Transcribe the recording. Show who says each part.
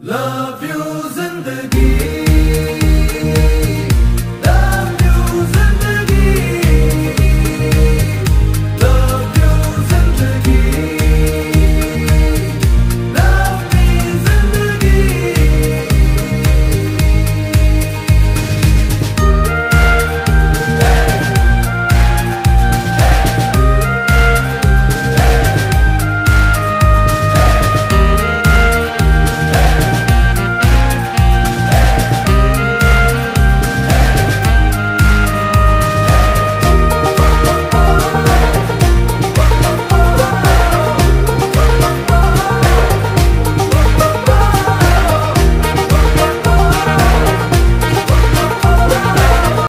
Speaker 1: Love you.